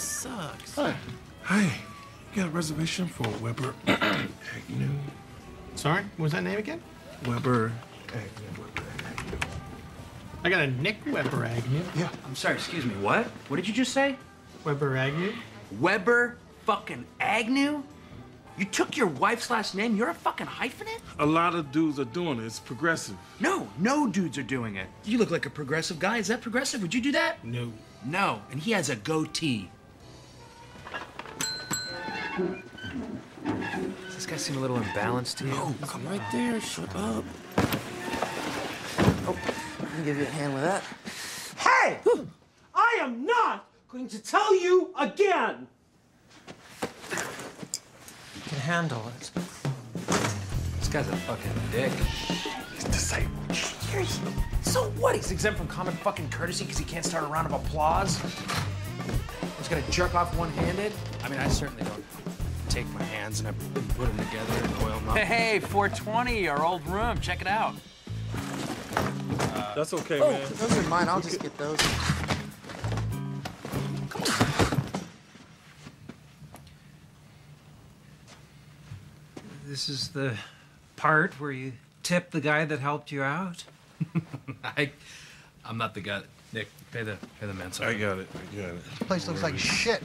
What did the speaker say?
sucks. Hi. Hi. You got a reservation for Webber Agnew? Sorry, what was that name again? Webber Agnew. Webber Agnew. I got a Nick Webber Agnew. Yeah. I'm sorry, excuse me, what? What did you just say? Webber Agnew? Webber fucking Agnew? You took your wife's last name? You're a fucking hyphenate? A lot of dudes are doing it. It's progressive. No, no dudes are doing it. You look like a progressive guy. Is that progressive? Would you do that? No. No, and he has a goatee. Does this guy seem a little imbalanced to you? Oh, come right there. Shut up. Oh, I can give you a hand with that. Hey! I am not going to tell you again! You can handle it. This guy's a fucking dick. He's disabled. So what? He's exempt from common fucking courtesy because he can't start a round of applause? He's gonna jerk off one-handed? I mean, I certainly don't take my hands and I put them together and oil them up. Hey, 420, our old room. Check it out. That's okay, Oh, man. those are mine. I'll just get those. This is the part where you tip the guy that helped you out? I, I'm not the guy. Nick, pay the pay the man. Sorry. I got it. I got it. Place looks like shit.